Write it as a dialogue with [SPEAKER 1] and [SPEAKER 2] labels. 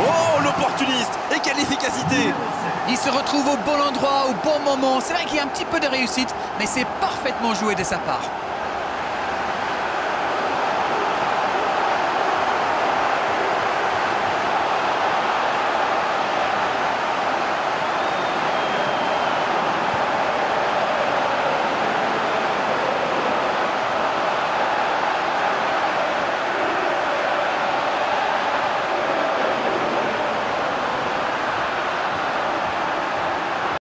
[SPEAKER 1] Oh l'opportuniste Et quelle efficacité
[SPEAKER 2] Il se retrouve au bon endroit, au bon moment. C'est vrai qu'il y a un petit peu de réussite, mais c'est parfaitement joué de sa part.